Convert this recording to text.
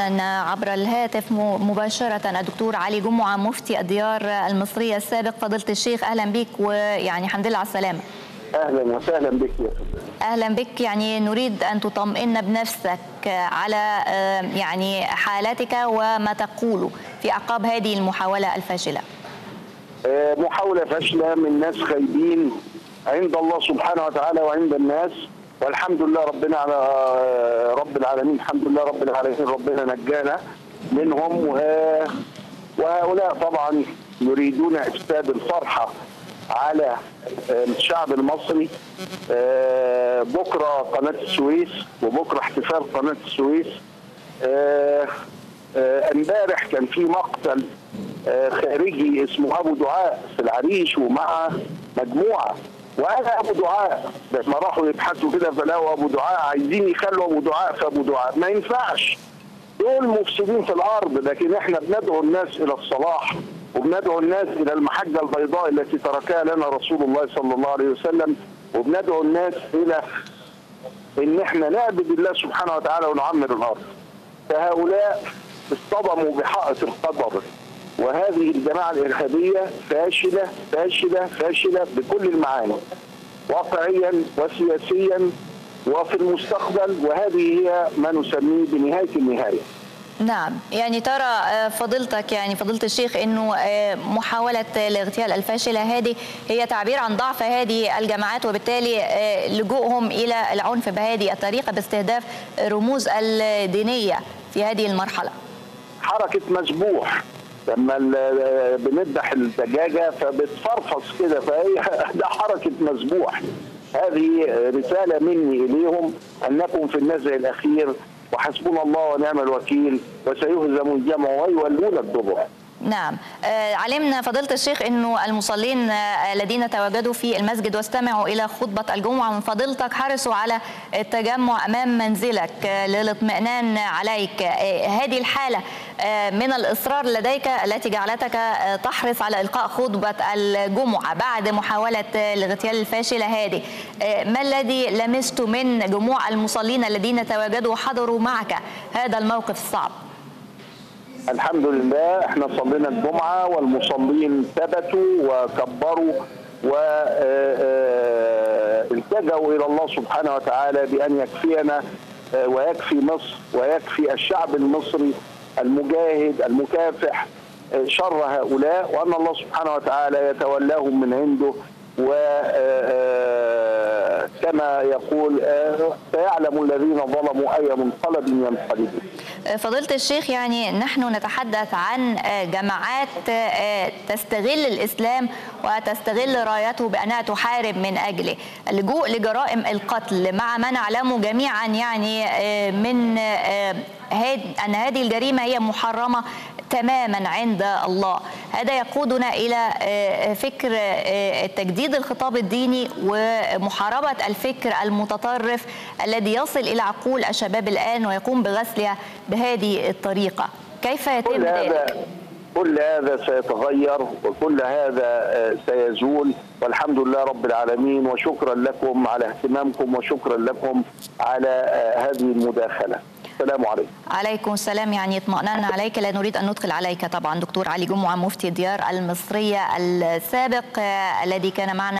عبر الهاتف مباشرة الدكتور علي جمعة مفتي الديار المصرية السابق فضيلة الشيخ أهلا بك ويعني الحمد لله على السلامة. أهلا وسهلا بك يا أهلا بك. يعني نريد أن تطمئن بنفسك على يعني حالتك وما تقول في أعقاب هذه المحاولة الفاشلة. محاولة فاشلة من ناس خايبين عند الله سبحانه وتعالى وعند الناس. والحمد لله ربنا على رب العالمين الحمد لله رب العالمين ربنا نجانا منهم وهؤلاء طبعا يريدون إفساد الفرحة على الشعب المصري. بكرة قناة السويس وبكرة احتفال قناة السويس. امبارح كان في مقتل خارجي اسمه أبو دعاء في العريش ومع مجموعة وأنا أبو دعاء. لما راحوا يبحثوا كده فلقوا أبو دعاء عايزين يخلوا أبو دعاء في أبو دعاء. ما ينفعش. دول مفسدين في الأرض لكن إحنا بندعو الناس إلى الصلاح وبندعو الناس إلى المحجة البيضاء التي تركها لنا رسول الله صلى الله عليه وسلم وبندعو الناس إلى إن إحنا نعبد الله سبحانه وتعالى ونعمر الأرض. فهؤلاء اصطدموا بحائط القدر وهذه الجماعة الإرهابية فاشلة فاشلة فاشلة بكل المعاني واقعيا وسياسيا وفي المستقبل وهذه هي ما نسميه بنهاية النهاية. نعم يعني ترى فضيلتك يعني فضيلة الشيخ إنه محاولة الاغتيال الفاشلة هذه هي تعبير عن ضعف هذه الجماعات وبالتالي لجوءهم إلى العنف بهذه الطريقة باستهداف رموز الدينية في هذه المرحلة. حركة مسبوح لما بنذبح الدجاجة فبتفرفص كده فهي ده حركة مسبوح هذه رسالة مني إليهم انكم في النزع الأخير وحسبنا الله ونعم الوكيل وسيهزم الجمع ويولون الدبر. نعم. علمنا فضيلة الشيخ أنه المصلين الذين تواجدوا في المسجد واستمعوا إلى خطبة الجمعة من فضيلتك حرصوا على التجمع أمام منزلك للاطمئنان عليك. هذه الحالة من الإصرار لديك التي جعلتك تحرص على إلقاء خطبة الجمعة بعد محاولة الاغتيال الفاشلة هذه. ما الذي لمست من جموع المصلين الذين تواجدوا وحضروا معك هذا الموقف الصعب؟ الحمد لله إحنا صلينا الجمعة والمصلين ثبتوا وكبروا والتجأوا إلى الله سبحانه وتعالى بأن يكفينا ويكفي مصر ويكفي الشعب المصري المجاهد المكافح شر هؤلاء وأن الله سبحانه وتعالى يتولاهم من عنده وكما يقول سيعلم الذين ظلموا أي منقلب ينقلبون فضيلة الشيخ يعني نحن نتحدث عن جماعات تستغل الإسلام وتستغل رايته بأنها تحارب من أجله. اللجوء لجرائم القتل مع ما نعلمه جميعا يعني من أن هذه الجريمة هي محرمة تماما عند الله. هذا يقودنا إلى فكر تجديد الخطاب الديني ومحاربة الفكر المتطرف الذي يصل إلى عقول الشباب الآن ويقوم بغسلها بهذه الطريقة؟ كيف يتم ذلك؟ كل هذا سيتغير وكل هذا سيزول. والحمد لله رب العالمين وشكرا لكم على اهتمامكم وشكرا لكم على هذه المداخلة. السلام عليكم. عليكم السلام. يعني اطمئنان عليك. لا نريد أن ندخل عليك طبعا دكتور علي جمعة مفتي الديار المصرية السابق الذي كان معنا